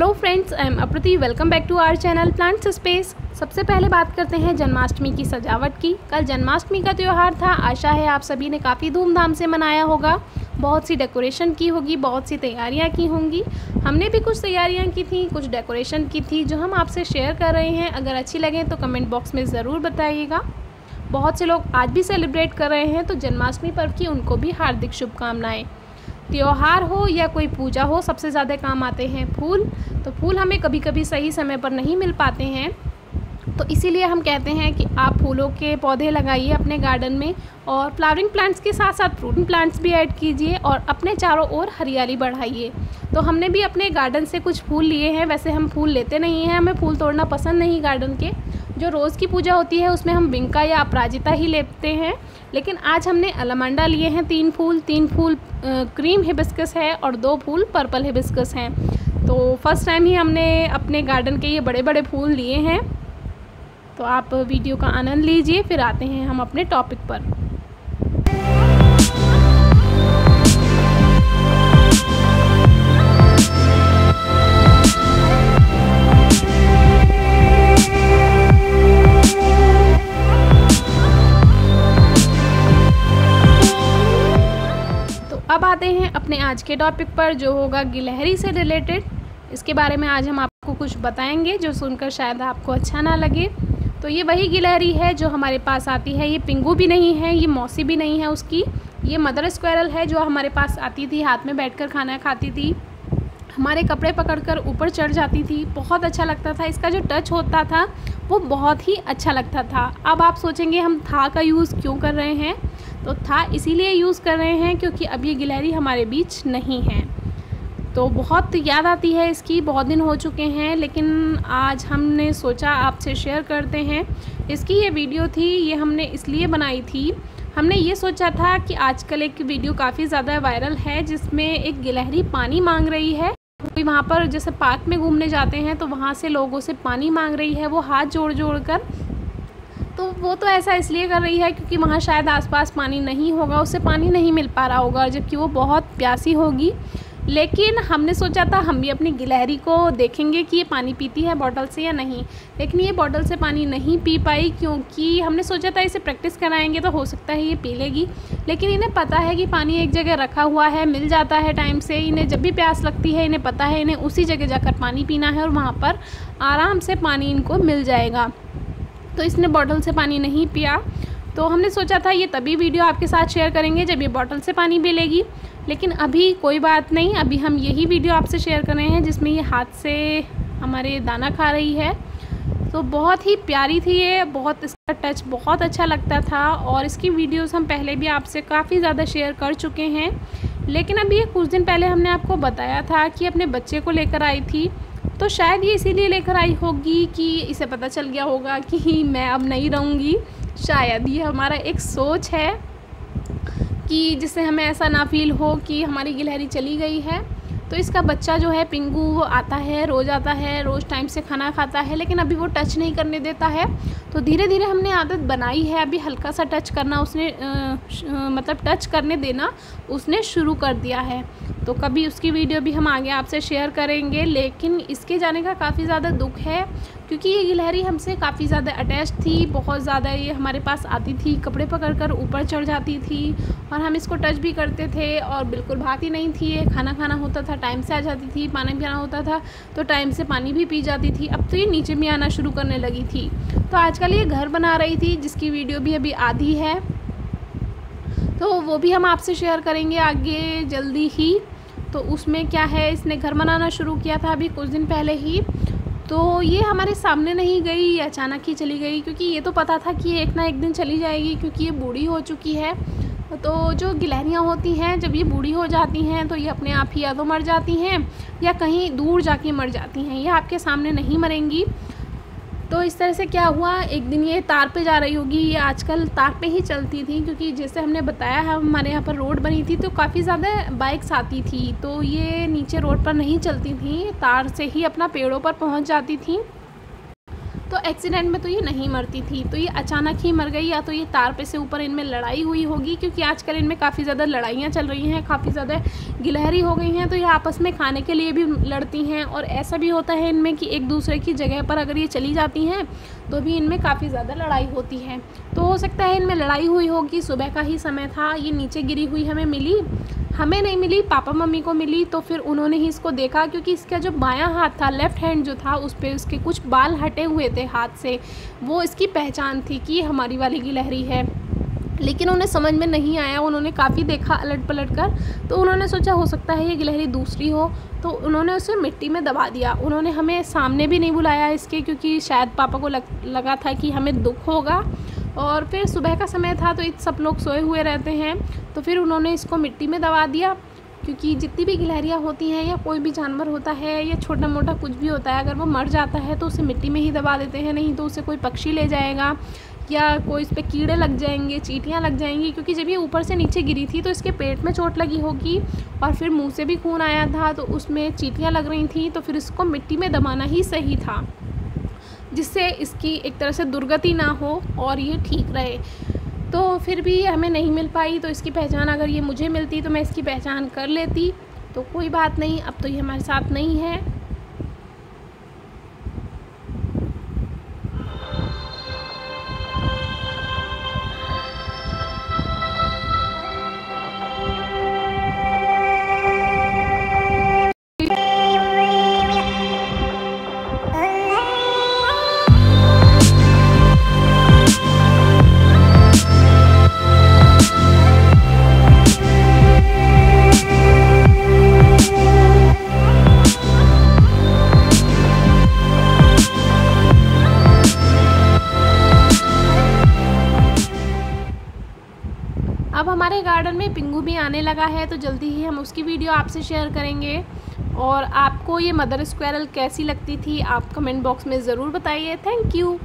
Hello friends I am Aprati welcome back to our channel plants space सबसे पहले बात करते हैं जन्माष्टमी की सजावट की। कल जन्माष्टमी का त्यौहार था। आशा है आप सभी ने काफ़ी धूमधाम से मनाया होगा। बहुत सी डेकोरेशन की होगी, बहुत सी तैयारियाँ की होंगी। हमने भी कुछ तैयारियाँ की थी, कुछ डेकोरेशन की थी, जो हम आपसे शेयर कर रहे हैं। अगर अच्छी लगें तो कमेंट बॉक्स में ज़रूर बताइएगा। बहुत से लोग आज भी सेलिब्रेट कर रहे हैं तो जन्माष्टमी पर्व की उनको भी हार्दिक शुभकामनाएँ। त्यौहार हो या कोई पूजा हो, सबसे ज़्यादा काम आते हैं फूल। तो फूल हमें कभी कभी सही समय पर नहीं मिल पाते हैं। तो इसीलिए हम कहते हैं कि आप फूलों के पौधे लगाइए अपने गार्डन में और फ्लावरिंग प्लांट्स के साथ साथ फ्रूटिंग प्लांट्स भी ऐड कीजिए और अपने चारों ओर हरियाली बढ़ाइए। तो हमने भी अपने गार्डन से कुछ फूल लिए हैं, वैसे हम फूल लेते नहीं हैं, हमें फूल तोड़ना पसंद नहीं गार्डन के। जो रोज़ की पूजा होती है, उसमें हम बिंका या अपराजिता ही लेते हैं। लेकिन आज हमने अलमांडा लिए हैं, तीन फूल तीन फूल क्रीम हिबिस्कस है और दो फूल पर्पल हिबिस्कस हैं। तो फ़र्स्ट टाइम ही हमने अपने गार्डन के ये बड़े बड़े फूल लिए हैं। तो आप वीडियो का आनंद लीजिए, फिर आते हैं हम अपने टॉपिक पर। अब आते हैं अपने आज के टॉपिक पर, जो होगा गिलहरी से रिलेटेड इसके बारे में आज हम आपको कुछ बताएँगे, जो सुनकर शायद आपको अच्छा ना लगे। तो ये वही गिलहरी है जो हमारे पास आती है। ये पिंगू भी नहीं है, ये मौसी भी नहीं है उसकी। ये मदर स्क्वायरल है जो हमारे पास आती थी, हाथ में बैठकर खाना खाती थी। हमारे कपड़े पकड़कर ऊपर चढ़ जाती थी। बहुत अच्छा लगता था। इसका जो टच होता था, वो बहुत ही अच्छा लगता था। अब आप सोचेंगे, हम था का यूज़ क्यों कर रहे हैं? तो था इसीलिए यूज़ कर रहे हैं क्योंकि अब ये गिलहरी हमारे बीच नहीं है। तो बहुत याद आती है इसकी, बहुत दिन हो चुके हैं, लेकिन आज हमने सोचा आपसे शेयर करते हैं। इसकी ये वीडियो थी, ये हमने इसलिए बनाई थी। हमने ये सोचा था कि आजकल एक वीडियो काफ़ी ज़्यादा वायरल है, जिसमें एक गिलहरी पानी मांग रही है। कोई वहाँ पर जैसे पार्क में घूमने जाते हैं तो वहाँ से लोगों से पानी मांग रही है, वो हाथ जोड़ जोड़ कर। तो वो तो ऐसा इसलिए कर रही है क्योंकि वहाँ शायद आसपास पानी नहीं होगा उसे पानी नहीं मिल पा रहा होगा, जबकि वो बहुत प्यासी होगी। लेकिन हमने सोचा था, हम भी अपनी गिलहरी को देखेंगे कि ये पानी पीती है बॉटल से या नहीं। लेकिन ये बॉटल से पानी नहीं पी पाई क्योंकि हमने सोचा था इसे प्रैक्टिस कराएँगे तो हो सकता है ये पी लेगी। लेकिन इन्हें पता है कि पानी एक जगह रखा हुआ है, मिल जाता है टाइम से, इन्हें जब भी प्यास लगती है, इन्हें पता है, इन्हें उसी जगह जाकर पानी पीना है और वहाँ पर आराम से पानी इनको मिल जाएगा। तो इसने बॉटल से पानी नहीं पिया। तो हमने सोचा था, ये तभी वीडियो आपके साथ शेयर करेंगे जब ये बॉटल से पानी पी लेगी। लेकिन अभी कोई बात नहीं, अभी हम यही वीडियो आपसे शेयर कर रहे हैं जिसमें ये हाथ से हमारे दाना खा रही है। तो बहुत ही प्यारी थी ये, बहुत इसका टच बहुत अच्छा लगता था और इसकी वीडियोस हम पहले भी आपसे काफ़ी ज़्यादा शेयर कर चुके हैं। लेकिन अभी ये कुछ दिन पहले हमने आपको बताया था कि अपने बच्चे को लेकर आई थी तो शायद ये इसीलिए लेकर आई होगी कि इसे पता चल गया होगा कि मैं अब नहीं रहूँगी। शायद ये हमारा एक सोच है। कि जिससे हमें ऐसा ना फील हो कि हमारी गिलहरी चली गई है। तो इसका बच्चा जो है पिंगू वो आता है रोज़ आता है रोज़ टाइम से खाना खाता है लेकिन अभी वो टच नहीं करने देता है। तो धीरे धीरे हमने आदत बनाई है अभी हल्का सा टच करना उसने आ, श, आ, मतलब टच करने देना उसने शुरू कर दिया है। तो कभी उसकी वीडियो भी हम आगे आपसे शेयर करेंगे, लेकिन इसके जाने का काफ़ी ज़्यादा दुख है, क्योंकि ये गिलहरी हमसे काफ़ी ज़्यादा अटैच थी, बहुत ज़्यादा ये हमारे पास आती थी, कपड़े पकड़ कर ऊपर चढ़ जाती थी, और हम इसको टच भी करते थे, और बिल्कुल भागती नहीं थी, ये खाना खाना होता था टाइम से आ जाती थी, पानी पीना होता था तो टाइम से पानी भी पी जाती थी, अब तो ये नीचे भी आना शुरू करने लगी थी। तो आजकल ये घर बना रही थी, जिसकी वीडियो भी अभी आधी है तो वो भी हम आपसे शेयर करेंगे आगे जल्दी ही। तो उसमें क्या है, इसने घर बनाना शुरू किया था अभी कुछ दिन पहले ही। तो ये हमारे सामने नहीं गई अचानक ही चली गई, क्योंकि ये तो पता था कि ये एक ना एक दिन चली जाएगी, क्योंकि ये बूढ़ी हो चुकी है। तो जो गिलहरियाँ होती हैं, जब ये बूढ़ी हो जाती हैं तो ये अपने आप ही या तो मर जाती हैं, या कहीं दूर जाके मर जाती हैं। ये आपके सामने नहीं मरेंगी। तो इस तरह से क्या हुआ? एक दिन ये तार पे जा रही होगी। ये आजकल तार पे ही चलती थी क्योंकि जैसे हमने बताया है हमारे यहाँ पर रोड बनी थी तो काफ़ी ज़्यादा बाइक्स आती थी। तो ये नीचे रोड पर नहीं चलती थी, तार से ही अपना पेड़ों पर पहुँच जाती थी। तो एक्सीडेंट में तो ये नहीं मरती थी तो ये अचानक ही मर गई या तो ये तार पे से ऊपर इनमें लड़ाई हुई होगी, क्योंकि आजकल इनमें काफ़ी ज़्यादा लड़ाइयाँ चल रही हैं, काफ़ी ज़्यादा गिलहरी हो गई हैं तो ये आपस में खाने के लिए भी लड़ती हैं और ऐसा भी होता है इनमें कि एक दूसरे की जगह पर अगर ये चली जाती हैं तो भी इनमें काफ़ी ज़्यादा लड़ाई होती है। तो हो सकता है इनमें लड़ाई हुई होगी, सुबह का ही समय था, ये नीचे गिरी हुई हमें मिली हमें नहीं मिली पापा मम्मी को मिली तो फिर उन्होंने ही इसको देखा क्योंकि इसका जो बायां हाथ था लेफ़्ट हैंड जो था उस पर उसके कुछ बाल हटे हुए थे हाथ से। वो इसकी पहचान थी कि हमारी वाली गिलहरी है। लेकिन उन्हें समझ में नहीं आया उन्होंने काफ़ी देखा अलट पलट कर तो उन्होंने सोचा हो सकता है ये गिलहरी दूसरी हो। तो उन्होंने उसे मिट्टी में दबा दिया। उन्होंने हमें सामने भी नहीं बुलाया इसके क्योंकि शायद पापा को लग, लगा था कि हमें दुख होगा। और फिर सुबह का समय था तो सब लोग सोए हुए रहते हैं। तो फिर उन्होंने इसको मिट्टी में दबा दिया, क्योंकि जितनी भी गिलहरियाँ होती हैं या कोई भी जानवर होता है या छोटा मोटा कुछ भी होता है, अगर वो मर जाता है तो उसे मिट्टी में ही दबा देते हैं, नहीं तो उसे कोई पक्षी ले जाएगा या कोई इस पर कीड़े लग जाएँगे, चीटियाँ लग जाएँगी, क्योंकि जब ये ऊपर से नीचे गिरी थी तो इसके पेट में चोट लगी होगी और फिर मुँह से भी खून आया था तो उसमें चीटियाँ लग रही थी तो फिर इसको मिट्टी में दबाना ही सही था। जिससे इसकी एक तरह से दुर्गति ना हो और ये ठीक रहे। तो फिर भी हमें नहीं मिल पाई तो इसकी पहचान अगर ये मुझे मिलती तो मैं इसकी पहचान कर लेती। तो कोई बात नहीं, अब तो ये हमारे साथ नहीं है। हमारे गार्डन में पिंगू भी आने लगा है तो जल्दी ही हम उसकी वीडियो आपसे शेयर करेंगे। और आपको ये मदर स्क्वायरल कैसी लगती थी, आप कमेंट बॉक्स में ज़रूर बताइए। Thank you